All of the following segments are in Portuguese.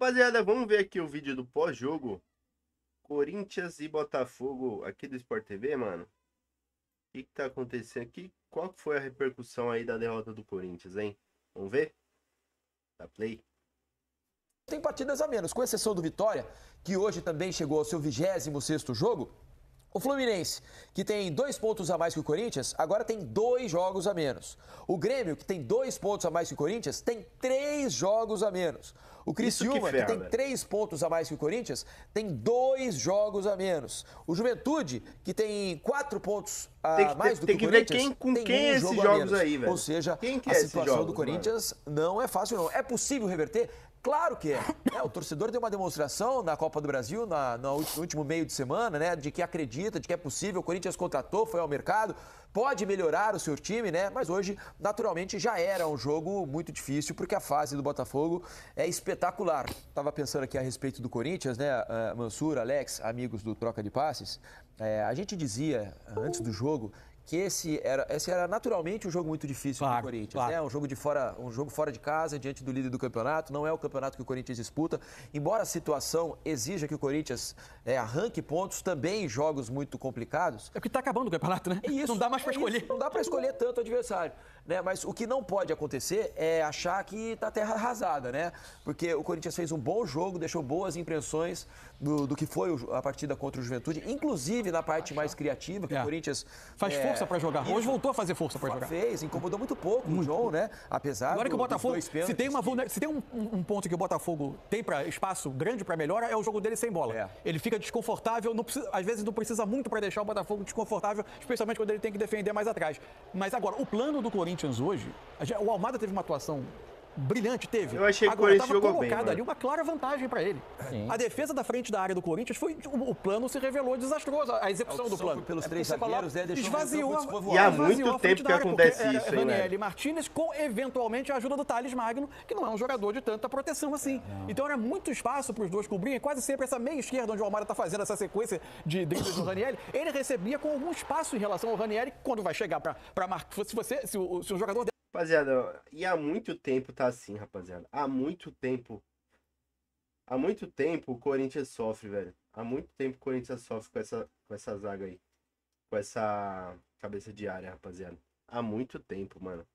Rapaziada, vamos ver aqui o vídeo do pós-jogo. Corinthians e Botafogo aqui do Sport TV, mano. O que, que tá acontecendo aqui? Qual foi a repercussão aí da derrota do Corinthians, hein? Vamos ver? Da Play. Tem partidas a menos, com exceção do Vitória, que hoje também chegou ao seu 26 jogo. O Fluminense, que tem dois pontos a mais que o Corinthians, agora tem dois jogos a menos. O Grêmio, que tem dois pontos a mais que o Corinthians, tem três jogos a menos. O Criciúma, que, que, tem três pontos a mais que o Corinthians, tem dois jogos a menos. O Juventude, que tem quatro pontos a tem que, mais do tem que, o Corinthians, tem com tem quem um esses jogo jogos aí, velho? Ou seja, quem a é situação jogos, do Corinthians mano? não é fácil não. É possível reverter? Claro que é. é. O torcedor deu uma demonstração na Copa do Brasil, na, no último meio de semana, né? De que acredita, de que é possível. O Corinthians contratou, foi ao mercado, pode melhorar o seu time, né? Mas hoje, naturalmente, já era um jogo muito difícil, porque a fase do Botafogo é espetacular. Estava pensando aqui a respeito do Corinthians, né? Uh, Mansur, Alex, amigos do Troca de Passes. É, a gente dizia, antes do jogo, que esse era, esse era naturalmente um jogo muito difícil claro, para o Corinthians. Claro. Né? Um jogo de fora, um jogo fora de casa, diante do líder do campeonato. Não é o campeonato que o Corinthians disputa. Embora a situação exija que o Corinthians é, arranque pontos, também em jogos muito complicados. É porque está acabando o campeonato, né? É isso, não dá mais para é escolher. Isso, não dá para escolher tanto o adversário. Né? Mas o que não pode acontecer é achar que está terra arrasada, né? Porque o Corinthians fez um bom jogo, deixou boas impressões do, do que foi a partida contra o Juventude, inclusive na parte mais criativa, que é. o Corinthians. Faz é, força para jogar. Hoje voltou a fazer força para jogar. Fez, incomodou muito pouco muito. o João, né? Apesar Agora do, que o Botafogo, se tem, uma, se tem um, um, ponto que o Botafogo tem para espaço grande para melhora, é o jogo dele sem bola. É. Ele fica desconfortável, precisa, às vezes não precisa muito para deixar o Botafogo desconfortável, especialmente quando ele tem que defender mais atrás. Mas agora, o plano do Corinthians hoje, o Almada teve uma atuação brilhante teve. Eu achei que Agora, o Corinthians jogou bem. colocada ali uma clara vantagem para ele. Sim. A defesa da frente da área do Corinthians foi o, plano se revelou desastroso, a execução a do plano. pelos é três zagueiros, né, esvaziou, e há muito tempo que acontece isso, hein, Raniel Martinez com eventualmente a ajuda do Thales Magno, que não é um jogador de tanta proteção assim. É, então era muito espaço para os dois cobrirem, quase sempre essa meia esquerda onde o Almada está fazendo essa sequência de dribles do Raniel, ele recebia com algum espaço em relação ao Raniel quando vai chegar para marcar. Se você se o, se o jogador Rapaziada, e há muito tempo tá assim, rapaziada. Há muito tempo. Há muito tempo o Corinthians sofre, velho. Há muito tempo o Corinthians sofre com essa, com essa zaga aí. Com essa cabeça de área, rapaziada. Há muito tempo, mano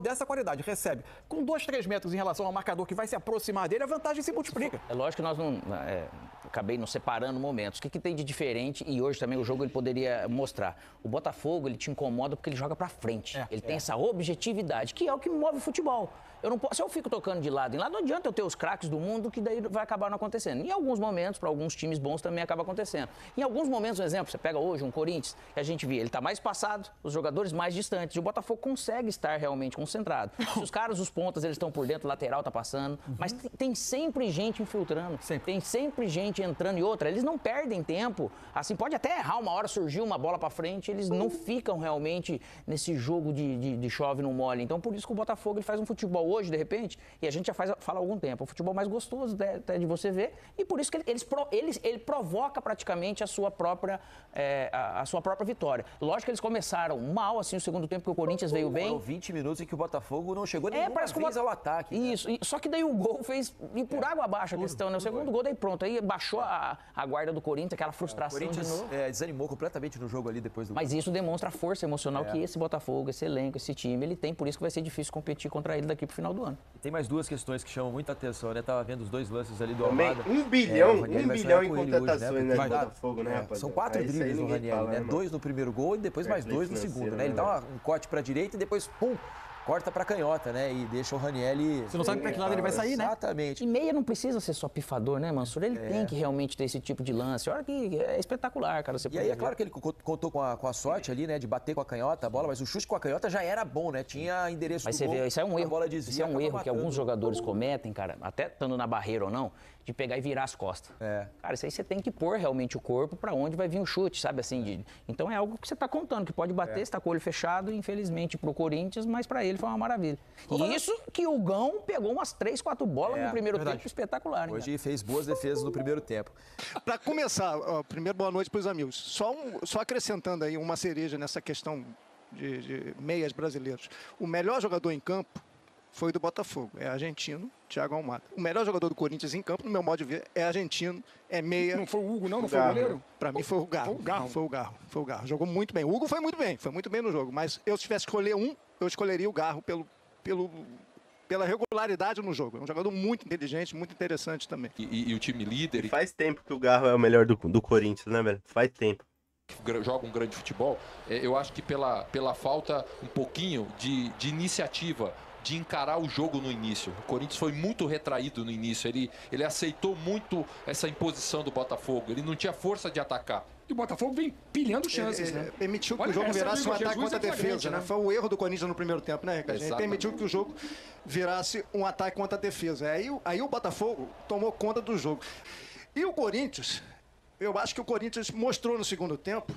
dessa qualidade recebe com dois, três metros em relação ao marcador que vai se aproximar dele, a vantagem se multiplica. É lógico que nós não. É, acabei não separando momentos. O que, que, tem de diferente e hoje também o jogo ele poderia mostrar? O Botafogo ele te incomoda porque ele joga para frente. É, ele é. tem essa objetividade, que é o que move o futebol. Eu não posso, se eu fico tocando de lado em lado, não adianta eu ter os craques do mundo que daí vai acabar não acontecendo. Em alguns momentos, para alguns times bons também acaba acontecendo. Em alguns momentos, um exemplo, você pega hoje um Corinthians, que a gente vê, ele está mais passado, os jogadores mais distantes, e o Botafogo consegue estar realmente concentrado. Se os caras, os pontas, eles estão por dentro, o lateral tá passando, uhum. mas tem, sempre gente infiltrando, sempre. tem sempre gente entrando e outra, eles não perdem tempo. Assim, pode até errar uma hora, surgiu uma bola para frente, eles não ficam realmente nesse jogo de, de, de chove no mole. Então, por isso que o Botafogo ele faz um futebol hoje, de repente, e a gente já faz, fala há algum tempo, o futebol mais gostoso até de você ver, e por isso que ele, eles, eles, ele provoca praticamente a sua própria, é, a, a, sua própria vitória. Lógico que eles começaram mal, assim, o segundo tempo que o Corinthians veio bem. Foram 20 minutos em que o Botafogo não chegou nem é, parece vez ao ataque. Né? Isso, né? só que daí o gol fez ir por é, água abaixo a questão, né? O segundo gol daí pronto, aí baixou a, a guarda do Corinthians, aquela frustração é, o Corinthians, é, desanimou completamente no jogo ali depois do Mas isso demonstra a força emocional é. que esse Botafogo, esse elenco, esse time, ele tem, por isso que vai ser difícil competir contra ele daqui pro final do ano. Tem mais duas questões que chamam muita atenção, né? Tava vendo os dois lances ali do Também, Almada. Um bilhão, é, um bilhão em contratações, hoje, né? né? Botafogo, né, é, São quatro dribles do Raniel, né? Dois no primeiro gol e depois mais dois no segundo, né? Ele dá um corte pra direita e depois, pum, corta para canhota, né? E deixa o Ranielli. Você não sabe para que lado ele vai sair, né? Exatamente. E meia não precisa ser só pifador, né, Mansur? Ele é. tem que realmente ter esse tipo de lance. Olha que é espetacular, cara. Você e aí é claro que ele contou com a, com a sorte ali, né, de bater com a canhota a bola, mas o chute com a canhota já era bom, né? Tinha endereço mas do você gol. Vê, isso é um erro. Desvia, isso é um erro que alguns jogadores cometem, cara, até estando na barreira ou não, de pegar e virar as costas. É. Cara, isso aí você tem que pôr realmente o corpo para onde vai vir o chute, sabe assim? De... Então é algo que você está contando, que pode bater, é. está com o olho fechado, infelizmente, para o Corinthians, mas para ele foi uma maravilha. E isso que o Gão pegou umas três, quatro bolas é, no primeiro verdade. tempo espetacular. Hoje fez boas defesas no primeiro tempo. Para começar, ó, primeiro boa noite para os amigos. Só, um, só acrescentando aí uma cereja nessa questão de, de meias brasileiros. O melhor jogador em campo foi do Botafogo. É argentino, Thiago Almada. O melhor jogador do Corinthians em campo, no meu modo de ver, é argentino, é meia. Não foi o Hugo, não? Não foi o goleiro? Pra mim foi o Garro. Foi o Garro. Não, foi o Garro. Foi o Garro. Jogou muito bem. O Hugo foi muito bem, foi muito bem no jogo. Mas eu, se tivesse que escolher um, eu escolheria o Garro pelo, pelo, pela regularidade no jogo. É um jogador muito inteligente, muito interessante também. E, e, e o time líder. E... Faz tempo que o Garro é o melhor do, do Corinthians, né, velho? Faz tempo. Joga um grande futebol. É, eu acho que pela, pela falta um pouquinho de, de iniciativa de encarar o jogo no início. O Corinthians foi muito retraído no início. Ele, ele aceitou muito essa imposição do Botafogo. Ele não tinha força de atacar. E o Botafogo vem pilhando chances, é, né? Permitiu que Olha, o jogo virasse um ataque contra a é defesa, né? né? Foi o erro do Corinthians no primeiro tempo, né, Ricardo? Ele permitiu que o jogo virasse um ataque contra a defesa. Aí, aí o Botafogo tomou conta do jogo. E o Corinthians, eu acho que o Corinthians mostrou no segundo tempo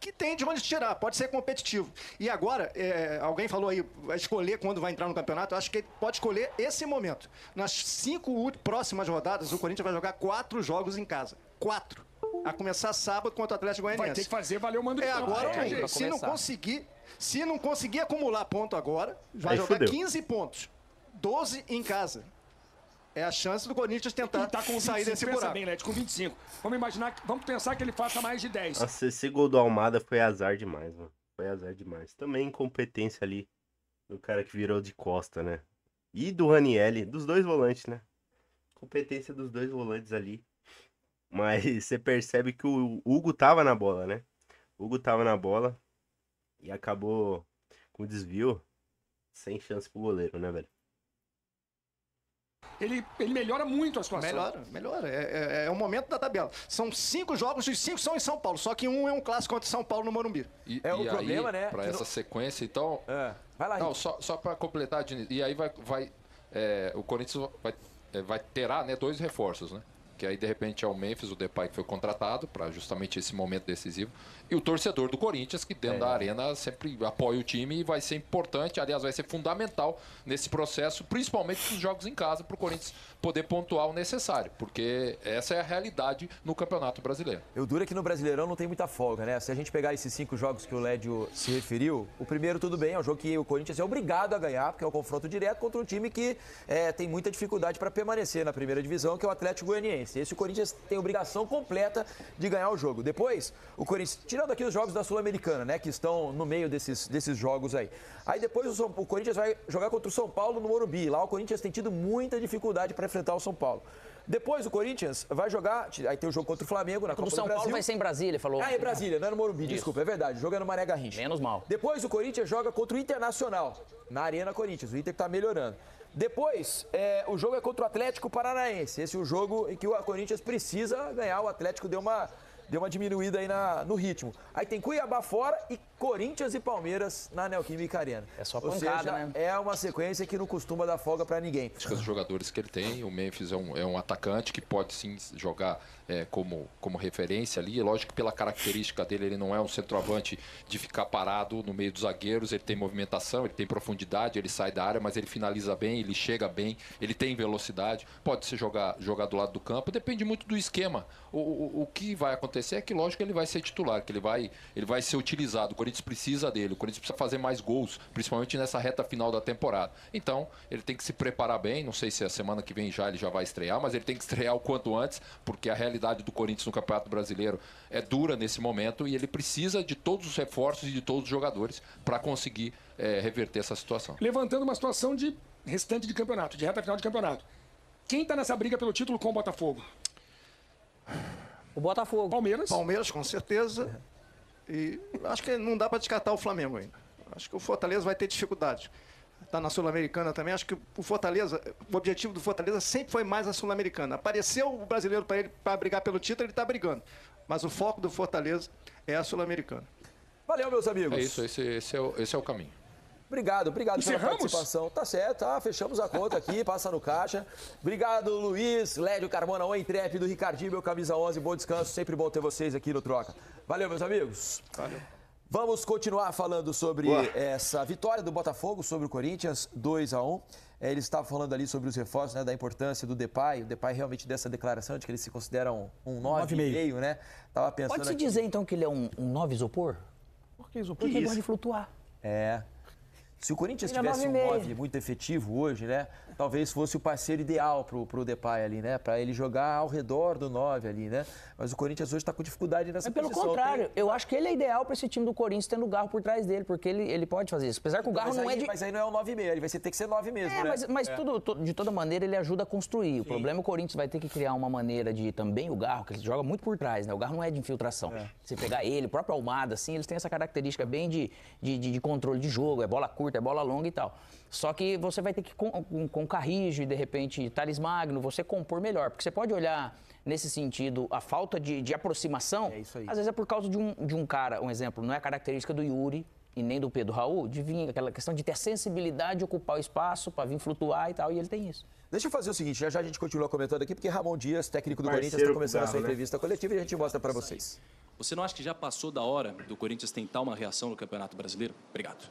que tem de onde tirar, pode ser competitivo. E agora, é, alguém falou aí, vai escolher quando vai entrar no campeonato, eu acho que ele pode escolher esse momento. Nas cinco próximas rodadas, o Corinthians vai jogar quatro jogos em casa. Quatro. A começar sábado contra o Atlético Goianiense. Vai ter que fazer valer o mando É agora é, se não conseguir, se não conseguir acumular ponto agora, vai Aí jogar fudeu. 15 pontos. 12 em casa. É a chance do Corinthians tentar tá com 25, sair desse buraco. bem, Led, com 25. Vamos imaginar, vamos pensar que ele faça mais de 10. Nossa, esse gol do Almada foi azar demais, mano. Foi azar demais. Também incompetência ali do cara que virou de costa, né? E do Ranielli, dos dois volantes, né? Competência dos dois volantes ali. Mas você percebe que o Hugo tava na bola, né? O Hugo tava na bola e acabou com desvio sem chance pro goleiro, né, velho? Ele, ele melhora muito a situação. Melhora, melhora. É, é, é o momento da tabela. São cinco jogos, os cinco são em São Paulo, só que um é um clássico contra São Paulo no Morumbi. E, é o problema, né? Para essa não... sequência, então. É. Vai lá, Não, só, só para completar, Diniz, e aí vai. vai é, o Corinthians vai, é, vai terá né, dois reforços, né? Que aí de repente é o Memphis, o Depay que foi contratado para justamente esse momento decisivo, e o torcedor do Corinthians que dentro é. da arena sempre apoia o time e vai ser importante, aliás, vai ser fundamental nesse processo, principalmente nos jogos em casa, para o Corinthians poder pontuar o necessário, porque essa é a realidade no Campeonato Brasileiro. Eu duro é que no Brasileirão não tem muita folga, né? Se a gente pegar esses cinco jogos que o Lédio se referiu, o primeiro tudo bem, é um jogo que o Corinthians é obrigado a ganhar, porque é o um confronto direto contra um time que é, tem muita dificuldade para permanecer na primeira divisão, que é o Atlético Goianiense. Esse o Corinthians tem obrigação completa de ganhar o jogo. Depois, o Corinthians, tirando aqui os jogos da Sul-Americana, né, que estão no meio desses, desses jogos aí. Aí depois o, o Corinthians vai jogar contra o São Paulo no Morumbi. Lá o Corinthians tem tido muita dificuldade para enfrentar o São Paulo. Depois o Corinthians vai jogar. Aí tem o jogo contra o Flamengo na Copa o São do Paulo vai ser em Brasília, falou. Ah, em Brasília, não é no Morumbi, Isso. desculpa, é verdade. Joga no Maré Garrincha. Menos mal. Depois o Corinthians joga contra o Internacional, na Arena Corinthians. O Inter está melhorando. Depois, é, o jogo é contra o Atlético Paranaense. Esse é o jogo em que o Corinthians precisa ganhar. O Atlético deu uma, deu uma diminuída aí na, no ritmo. Aí tem Cuiabá fora e Corinthians e Palmeiras na Neoquímica Arena. É só pancada, seja, né? É uma sequência que não costuma dar folga para ninguém. Acho que os jogadores que ele tem, o Memphis é um, é um atacante que pode sim jogar é, como, como referência ali. É lógico que pela característica dele, ele não é um centroavante de ficar parado no meio dos zagueiros. Ele tem movimentação, ele tem profundidade, ele sai da área, mas ele finaliza bem, ele chega bem, ele tem velocidade. Pode se jogar, jogar do lado do campo, depende muito do esquema. O, o, o que vai acontecer é que, lógico, ele vai ser titular, que ele vai, ele vai ser utilizado. O Corinthians precisa dele, o Corinthians precisa fazer mais gols, principalmente nessa reta final da temporada. Então, ele tem que se preparar bem, não sei se a semana que vem já ele já vai estrear, mas ele tem que estrear o quanto antes, porque a realidade do Corinthians no Campeonato Brasileiro é dura nesse momento e ele precisa de todos os reforços e de todos os jogadores para conseguir é, reverter essa situação. Levantando uma situação de restante de campeonato, de reta final de campeonato. Quem está nessa briga pelo título com o Botafogo? O Botafogo. Palmeiras. Palmeiras, com certeza. E acho que não dá para descartar o Flamengo ainda. Acho que o Fortaleza vai ter dificuldade. Está na Sul-Americana também. Acho que o Fortaleza, o objetivo do Fortaleza sempre foi mais a Sul-Americana. Apareceu o brasileiro para ele para brigar pelo título, ele está brigando. Mas o foco do Fortaleza é a Sul-Americana. Valeu, meus amigos. É isso, esse, esse, é, o, esse é o caminho. Obrigado, obrigado pela participação. Tá certo, tá? Fechamos a conta aqui, passa no caixa. Obrigado, Luiz, Lédio Carmona, o Intrépido, Ricardinho, meu camisa 11. Bom descanso, sempre bom ter vocês aqui no Troca. Valeu, meus amigos. Valeu. Vamos continuar falando sobre Boa. essa vitória do Botafogo sobre o Corinthians, 2 a 1 é, Ele estava falando ali sobre os reforços, né, da importância do Depay. O Depay realmente dessa declaração de que ele se considera um, um 9,5, né? Tava pensando Pode-se dizer, então, que ele é um, um 9 isopor? Por que isopor? Porque ele gosta de flutuar. É. Se o Corinthians tivesse um 9 muito efetivo hoje, né? Talvez fosse o parceiro ideal pro, pro Depay ali, né? Para ele jogar ao redor do 9 ali, né? Mas o Corinthians hoje está com dificuldade nessa Mas pelo posição. contrário, Tem... eu acho que ele é ideal para esse time do Corinthians tendo o Garro por trás dele, porque ele, ele pode fazer isso. Apesar que o Garro mas não aí, é de... Mas aí não é o 9,5, ele vai ter que ser 9 mesmo, é, né? Mas, mas é. tudo, de toda maneira ele ajuda a construir. Sim. O problema é que o Corinthians vai ter que criar uma maneira de também o Garro, que ele joga muito por trás, né? O Garro não é de infiltração. É. Você pegar ele, o próprio Almada, assim, eles têm essa característica bem de, de, de, de controle de jogo, é bola curta, é bola longa e tal. Só que você vai ter que, com, com, com Carrijo e de repente Thales Magno, você compor melhor. Porque você pode olhar nesse sentido a falta de, de aproximação. É isso aí. Às vezes é por causa de um, de um cara, um exemplo, não é característica do Yuri e nem do Pedro Raul, de vir aquela questão de ter a sensibilidade de ocupar o espaço para vir flutuar e tal, e ele tem isso. Deixa eu fazer o seguinte, já, já a gente continua comentando aqui, porque Ramon Dias, técnico do Parceiro Corinthians, está começando a sua né? entrevista coletiva e a gente mostra para vocês. Você não acha que já passou da hora do Corinthians tentar uma reação no Campeonato Brasileiro? Obrigado.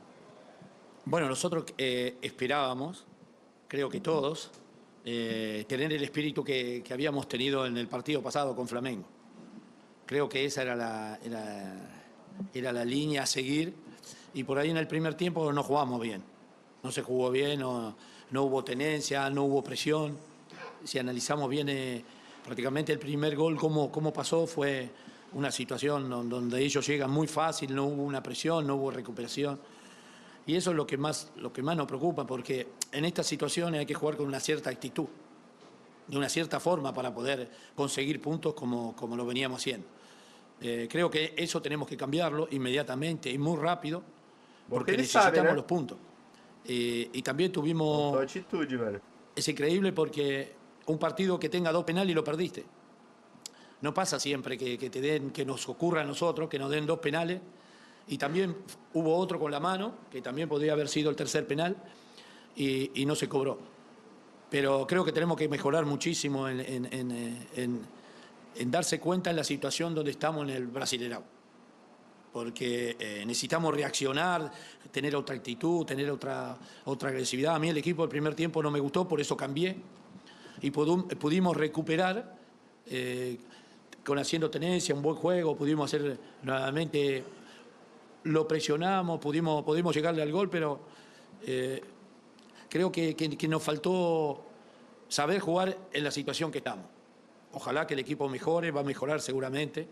Bueno, nosotros eh, esperábamos, creo que todos, eh, tener el espíritu que, habíamos tenido en el partido pasado con Flamengo. Creo que esa era la, era la línea a seguir y por ahí en el primer tiempo no jugamos bien. No se jugó bien, no, no hubo tenencia, no hubo presión. Si analizamos bien eh, prácticamente el primer gol, cómo, cómo pasó, fue una situación donde ellos llegan muy fácil, no hubo una presión, no hubo recuperación. Y eso es lo que, más, lo que más nos preocupa, porque en estas situaciones hay que jugar con una cierta actitud, de una cierta forma para poder conseguir puntos como, como lo veníamos haciendo. Eh, creo que eso tenemos que cambiarlo inmediatamente y muy rápido, porque, necesitamos sabe, ¿no? los puntos. Eh, y también tuvimos... Actitud. Es increíble porque un partido que tenga dos penales y lo perdiste. No pasa siempre que, que, te den, que nos ocurra a nosotros, que nos den dos penales y también hubo otro con la mano, que también podría haber sido el tercer penal, y, no se cobró. Pero creo que tenemos que mejorar muchísimo en, darse cuenta en la situación donde estamos en el Brasileirão. Porque eh, necesitamos reaccionar, tener otra actitud, tener otra, otra agresividad. A mí el equipo del primer tiempo no me gustó, por eso cambié. Y pudimos recuperar eh, con haciendo tenencia, un buen juego, pudimos hacer nuevamente lo presionamos, pudimos, pudimos llegarle al gol, pero eh, creo que, que, que, nos faltó saber jugar en la situación que estamos. Ojalá que el equipo mejore, va a mejorar seguramente,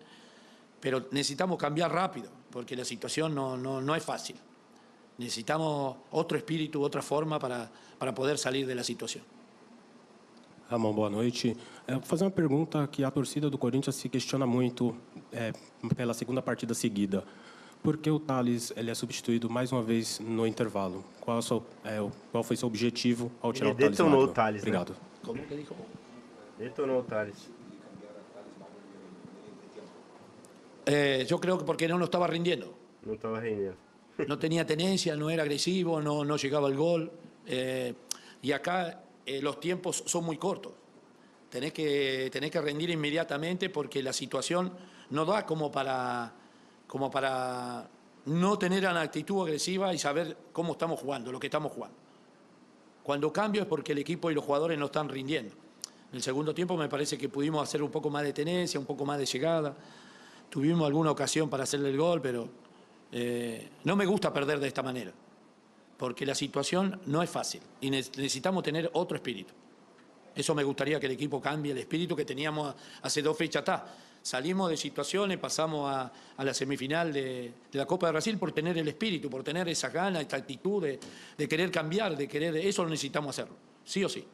pero necesitamos cambiar rápido, porque la situación no, no, no es fácil. Necesitamos otro espíritu, otra forma para, para poder salir de la situación. Ramon, boa noite. É, vou fazer uma pergunta que a torcida do Corinthians se questiona muito é, pela segunda partida seguida. Por que o Thales ele é substituído mais uma vez no intervalo? Qual, seu, é, qual foi seu objetivo ao tirar ele o Thales? Detonou o Thales, Obrigado. Né? Como que ele Detonou o Thales. Eh, yo creo que porque no lo estaba rindiendo. No estaba rindiendo. no tenía tenencia, no era agresivo, no, no llegaba al gol. Eh, y acá eh, los tiempos son muy cortos. Tenés que, tenés que rendir inmediatamente porque la situación no da como para como para no tener una actitud agresiva y saber cómo estamos jugando, lo que estamos jugando. Cuando cambio es porque el equipo y los jugadores no están rindiendo. En el segundo tiempo me parece que pudimos hacer un poco más de tenencia, un poco más de llegada. Tuvimos alguna ocasión para hacerle el gol, pero eh, no me gusta perder de esta manera, porque la situación no es fácil y necesitamos tener otro espíritu. Eso me gustaría que el equipo cambie el espíritu que teníamos hace dos fechas atrás salimos de situaciones, pasamos a, a la semifinal de, de, la Copa de Brasil por tener el espíritu, por tener esa gana, esta actitud de, de querer cambiar, de querer. Eso lo necesitamos hacerlo, sí ou sim.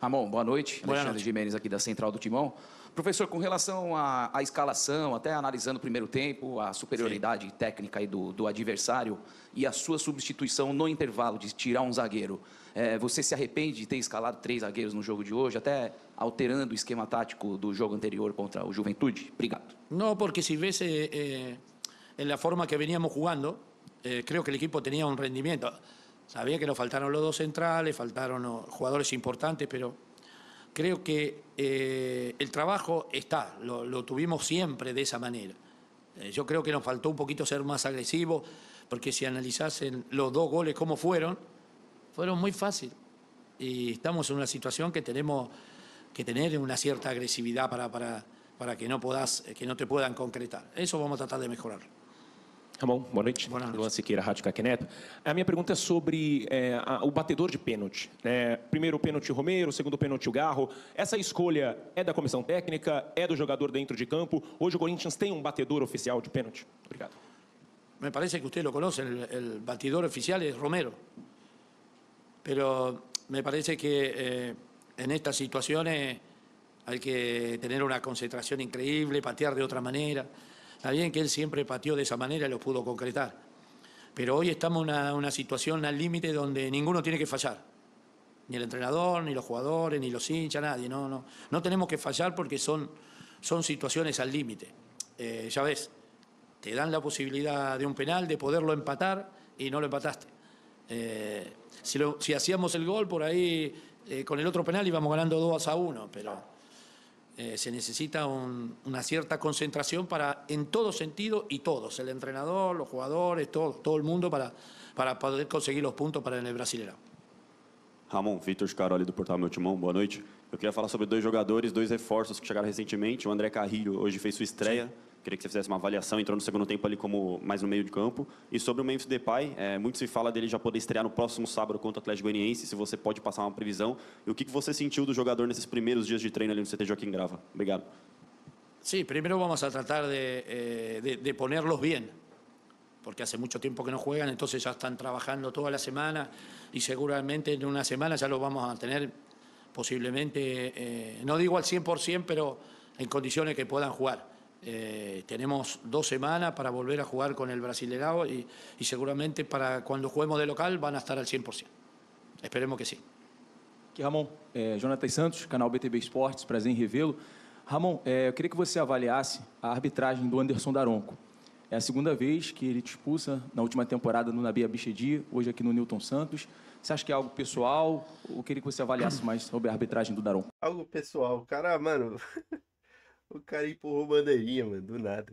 Ramon, boa noite. Boa Alexandre Jimenez aqui da Central do Timão. Professor, com relação à, à, escalação, até analisando o primeiro tempo, a superioridade Sim. técnica do, do, adversário e a sua substituição no intervalo de tirar um zagueiro, é, você se arrepende de ter escalado três zagueiros no jogo de hoje, até alterando o esquema tático do jogo anterior contra o Juventude? Obrigado. Não, porque se vê eh, en la forma que veníamos jugando, eh, creo que el equipo tenía un rendimiento. Sabía que nos faltaron los dos centrales, faltaron jugadores importantes, pero creo que eh, el trabajo está, lo, lo, tuvimos siempre de esa manera. Eh, yo creo que nos faltó un poquito ser más agresivos, porque si analizasen los dos goles cómo fueron, fueron muy fáciles. Y estamos en una situación que tenemos que tener una cierta agresividad para, para, para que, no puedas, que no te puedan concretar. Eso vamos a tratar de mejorar. Ramon, boa noite. Boa noite. Luan Siqueira, Rádio Caquineto. A minha pergunta é sobre é, a, o batedor de pênalti. Né? Primeiro o pênalti Romero, segundo o pênalti o Garro. Essa escolha é da comissão técnica, é do jogador dentro de campo. Hoje o Corinthians tem um batedor oficial de pênalti? Obrigado. Me parece que usted lo conoce, el, el batidor oficial es Romero. Pero me parece que eh, en estas situaciones hay que tener una concentración increíble, patear de otra manera. Está bien que él siempre pateó de esa manera y lo pudo concretar. Pero hoy estamos en una, una situación al límite donde ninguno tiene que fallar. Ni el entrenador, ni los jugadores, ni los hinchas, nadie. No, tenemos que fallar porque son, son situaciones al límite. Eh, ya ves, te dan la posibilidad de un penal, de poderlo empatar y no lo empataste. Eh, si, hacíamos el gol por ahí, eh, con el otro penal íbamos ganando 2 a 1, pero eh, se necesita un, una cierta concentración para, en todo sentido y todos, el entrenador, los jugadores, todo, todo el mundo, para, para poder conseguir los puntos para el Brasileirão. Ramon, Vitor Scaroli do Portal Meu Timão, boa noite. Eu queria falar sobre dois jogadores, dois reforços que chegaram recentemente. O André Carrilho hoje fez sua estreia. Queria que você fizesse uma avaliação, entrou no segundo tempo ali como mais no meio de campo. E sobre o Memphis Depay, é, muito se fala dele já poder estrear no próximo sábado contra o Atlético Goianiense, se você pode passar uma previsão. E o que você sentiu do jogador nesses primeiros dias de treino ali no CT Joaquim Grava? Obrigado. Sí, primero vamos a tratar de, eh, de, de, ponerlos bien, porque hace mucho tiempo que no juegan, entonces ya están trabajando toda la semana y seguramente en una semana ya lo vamos a tener posiblemente, eh, no digo al 100%, pero en condiciones que puedan jugar. Eh, tenemos dos semanas para volver a jugar con el Brasileirao y, y, seguramente para cuando juguemos de local van a estar al 100%. Esperemos que sim. Aqui, Ramon, é, Jonathan Santos, canal BTB Esportes, prazer em revê-lo. Ramon, é, eu queria que você avaliasse a arbitragem do Anderson Daronco. É a segunda vez que ele te expulsa na última temporada no Nabi Abichedi, hoje aqui no Newton Santos. Você acha que é algo pessoal? Eu queria que você avaliasse mais sobre a arbitragem do Daronco. Algo pessoal. Cara, mano, O cara empurrou bandeirinha, mano, do nada.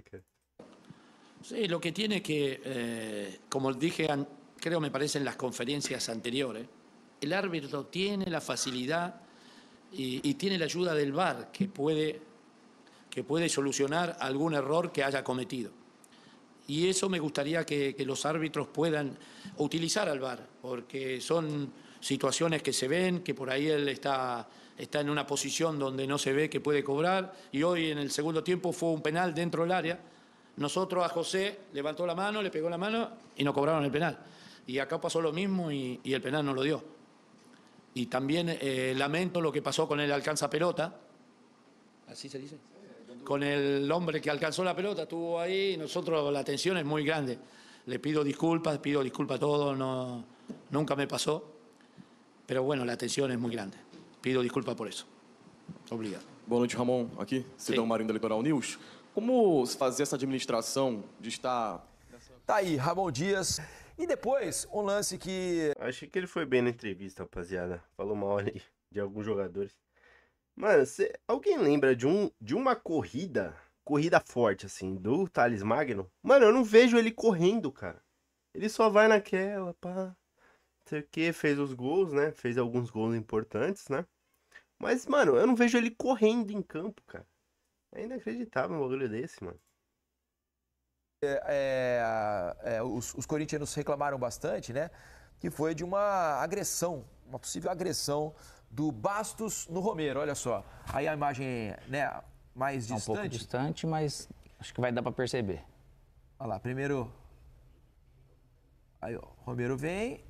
Sí, lo que tiene que, eh, como dije, creo me parece en las conferencias anteriores, el árbitro tiene la facilidad y, y, tiene la ayuda del VAR que puede, que puede solucionar algún error que haya cometido. Y eso me gustaría que, que los árbitros puedan utilizar al VAR, porque son situaciones que se ven, que por ahí él está está en una posición donde no se ve que puede cobrar y hoy en el segundo tiempo fue un penal dentro del área. Nosotros a José levantó la mano, le pegó la mano y no cobraron el penal. Y acá pasó lo mismo y, y el penal no lo dio. Y también eh, lamento lo que pasó con el alcanza pelota. ¿Así se dice? Con el hombre que alcanzó la pelota, estuvo ahí y nosotros la tensión es muy grande. Le pido disculpas, pido disculpas a todos, no, nunca me pasó. Pero bueno, la tensión es muy grande. Pido desculpa por isso. Obrigado. Boa noite, Ramon. Aqui, Cidão Marinho da Litoral News. Como fazer essa administração de estar. Tá aí, Ramon Dias. E depois, um lance que. Achei que ele foi bem na entrevista, rapaziada. Falou mal ali de alguns jogadores. Mano, cê... alguém lembra de, um, de uma corrida, corrida forte, assim, do Thales Magno? Mano, eu não vejo ele correndo, cara. Ele só vai naquela, pá sei o que, fez os gols, né? Fez alguns gols importantes, né? Mas, mano, eu não vejo ele correndo em campo, cara. É inacreditável um bagulho desse, mano. É, é, é, os, os corintianos reclamaram bastante, né? Que foi de uma agressão, uma possível agressão do Bastos no Romero. Olha só. Aí a imagem, né, mais distante. um pouco distante, mas acho que vai dar para perceber. Olha lá, primeiro. Aí, ó, Romero vem,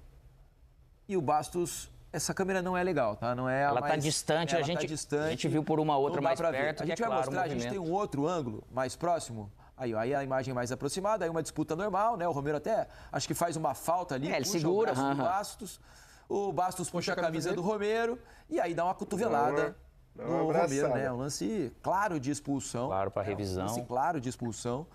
e o Bastos, essa câmera não é legal, tá? Não é ela está distante, a gente, tá distante, a gente viu por uma outra mais perto. A gente é vai claro, mostrar, a gente tem um outro ângulo mais próximo. Aí, aí a imagem mais aproximada, aí uma disputa normal, né? O Romero até acho que faz uma falta ali, é, ele segura, o do Bastos. O Bastos puxa, puxa a camisa, camisa do Romero e aí dá uma cotovelada dá uma no Romero, né? Um lance claro de expulsão. Claro para revisão. Um lance claro de expulsão.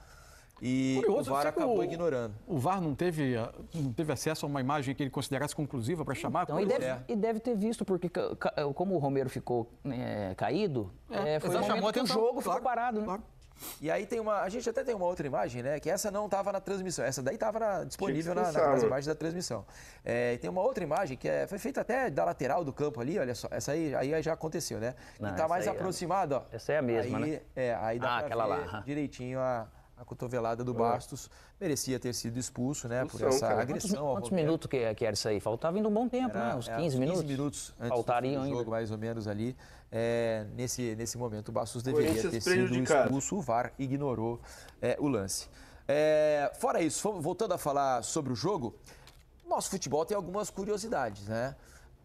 E Curioso, o VAR acabou o, ignorando. O VAR não teve, não teve acesso a uma imagem que ele considerasse conclusiva para chamar? Então, e, deve, é. e deve ter visto, porque como o Romero ficou é, caído, é, foi o momento que o jogo claro, ficou parado. Né? Claro. E aí tem uma. A gente até tem uma outra imagem, né? Que essa não estava na transmissão. Essa daí estava disponível na, nas imagens da transmissão. É, tem uma outra imagem que é, foi feita até da lateral do campo ali, olha só. Essa aí, aí já aconteceu, né? Não, e está mais é aproximada, ó. Essa é a mesma, aí, né? É, aí dá ah, pra aquela ver lá. direitinho a a cotovelada do Bastos. Merecia ter sido expulso, né? Por essa cara. agressão. Quantos, quantos minutos que, que era isso aí? Faltava ainda um bom tempo, Era, né? Uns é, 15 minutos. 15 minutos antes Faltariam do do ainda. jogo, mais ou menos ali. É, nesse, nesse momento, o Bastos deveria ter sido expulso. O VAR ignorou é, o lance. É, fora isso, voltando a falar sobre o jogo, nosso futebol tem algumas curiosidades, né?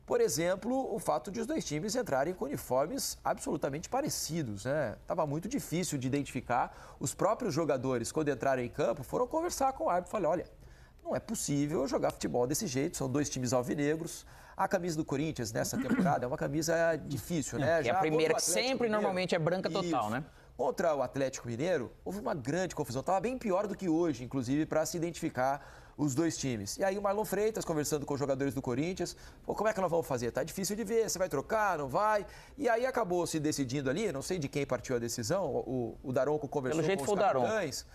Por exemplo, o fato de os dois times entrarem com uniformes absolutamente parecidos, né? Tava muito difícil de identificar. Os próprios jogadores, quando entraram em campo, foram conversar com o árbitro e falaram: olha, não é possível jogar futebol desse jeito, são dois times alvinegros. A camisa do Corinthians nessa temporada é uma camisa difícil, né? É a Já primeira, contra o que sempre Mineiro- normalmente é branca total, Isso. né? Contra o Atlético Mineiro, houve uma grande confusão. Estava bem pior do que hoje, inclusive, para se identificar os dois times. E aí o Marlon Freitas, conversando com os jogadores do Corinthians, pô, como é que nós vamos fazer? Tá difícil de ver, você vai trocar, não vai? E aí acabou se decidindo ali, não sei de quem partiu a decisão, o, o Daronco conversou Pelo jeito com foi os capitães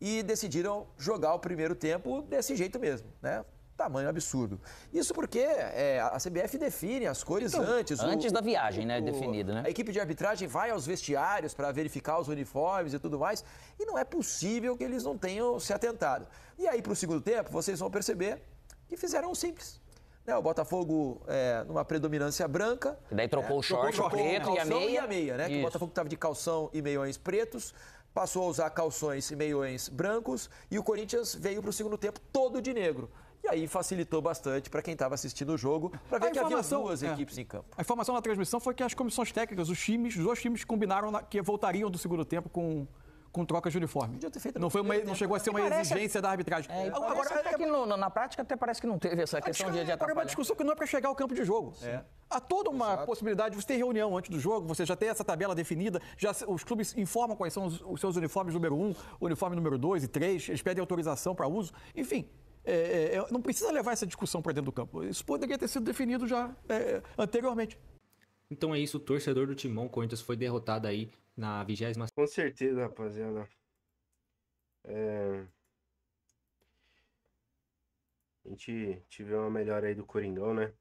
e decidiram jogar o primeiro tempo desse jeito mesmo, né? Tamanho absurdo. Isso porque é, a CBF define as cores Então, antes. antes da viagem, né, definida, né? A equipe de arbitragem vai aos vestiários para verificar os uniformes e tudo mais, e não é possível que eles não tenham se atentado. E aí, para o segundo tempo, vocês vão perceber que fizeram o simples. Né, o Botafogo é, numa predominância branca. E daí trocou é, o short trocou preto e a meia. E a meia, né? Que o. Botafogo estava de calção e meiões pretos, passou a usar calções e meiões brancos, e o Corinthians veio para o segundo tempo todo de negro. E aí facilitou bastante para quem estava assistindo o jogo, para ver A que havia duas é. equipes em campo. A informação na transmissão foi que as comissões técnicas, os times, os dois times combinaram na- que voltariam do segundo tempo com, com trocas de uniforme. não, foi uma, não chegou a ser uma Parece- exigência da arbitragem. É, Agora, até que no- na prática até parece que não teve essa questão de, de Agora é uma discussão que não é para chegar ao campo de jogo. Há toda uma possibilidade, você tem reunião antes do jogo, você já tem essa tabela definida, já os clubes informam quais são os, os seus uniformes número 1, uniforme número 2 e 3, eles pedem autorização para uso, enfim. É, é, é, não precisa levar essa discussão para dentro do campo. Isso poderia ter sido definido já é, anteriormente. Então é isso, o torcedor do Timão Corinthians foi derrotado aí na 20 Com certeza, rapaziada. É... A gente tive uma melhora aí do Coringão, né?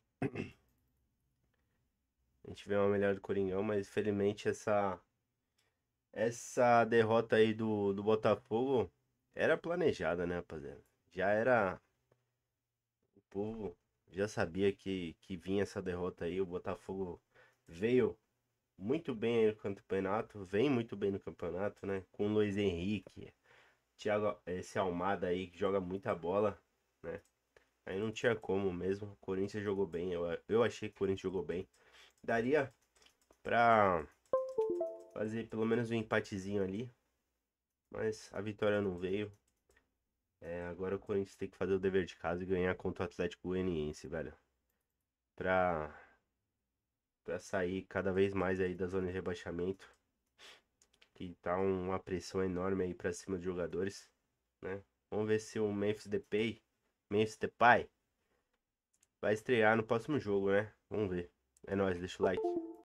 A gente vê uma melhora do Coringão, mas infelizmente essa essa derrota aí do, do Botafogo era planejada, né, rapaziada? Já era. O povo já sabia que, que vinha essa derrota aí. O Botafogo veio muito bem no campeonato, vem muito bem no campeonato, né? Com o Luiz Henrique, Thiago, esse Almada aí que joga muita bola, né? Aí não tinha como mesmo. O Corinthians jogou bem, eu, eu achei que o Corinthians jogou bem. Daria pra fazer pelo menos um empatezinho ali, mas a vitória não veio. É, agora o Corinthians tem que fazer o dever de casa e ganhar contra o Atlético Goianiense, velho. Pra para sair cada vez mais aí da zona de rebaixamento. Que tá uma pressão enorme aí pra cima dos jogadores, né? Vamos ver se o Memphis Depay, Memphis Depay vai estrear no próximo jogo, né? Vamos ver. É nóis, deixa o like.